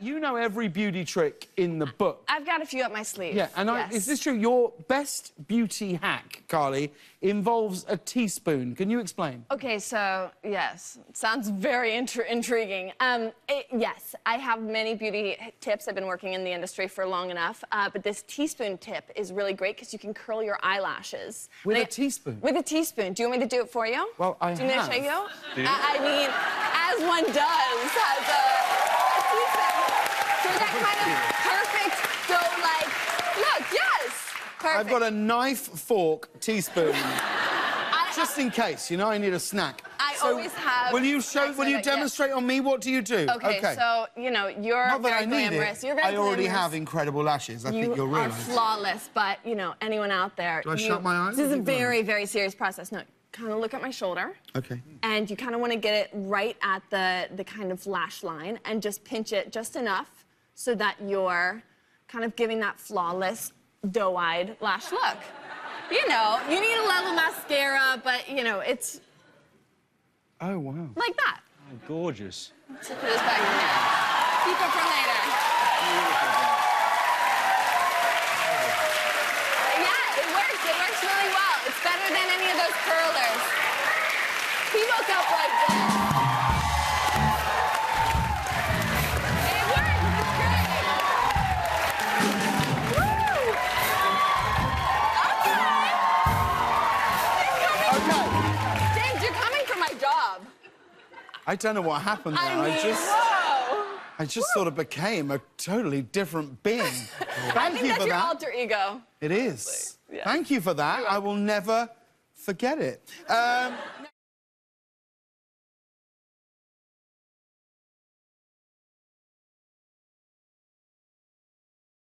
you know every beauty trick in the book. I've got a few up my sleeve. Yeah, and I, is this true? Your best beauty hack, Karlie, involves a teaspoon. Can you explain? Okay, so yes, sounds very intri- intriguing. Um, it, yes, I have many beauty tips. I've been working in the industry for long enough, uh, but this teaspoon tip is really great because you can curl your eyelashes. With And a teaspoon? With a teaspoon. Do you want me to do it for you? Well, I do you want me to show you? Do you? I, I mean, as one does, has a, a teaspoon. So that kind of perfect, go like, look, yes, perfect. I've got a knife, fork, teaspoon, I- just in case. You know, I need a snack. I always have Will you show? Will you that, yeah. demonstrate on me? What do you do? Okay, so you know you're Not that very glamorous. it. You're very I already glamorous. have incredible lashes. I you think you'll are realise. flawless, but you know anyone out there. Do I you- shut my eyes This is a very, very serious process. No, kind of look at my shoulder, Okay. and you kind of want to get it right at the the kind of lash line, and just pinch it just enough so that you're kind of giving that flawless, doe-eyed lash look. You know, you need a level mascara, but you know it's Oh wow. like that. Oh, gorgeous. So put this back in there. Keep it for later. Yeah, it works. It works really well. It's better than any of those curlers. He woke up like this. I don't know what happened there. I mean, just, whoa. I just sort of became a totally different being. I Thank think you that's for your that. alter ego. It is. Yeah. Thank you for that. I will never forget it. Um,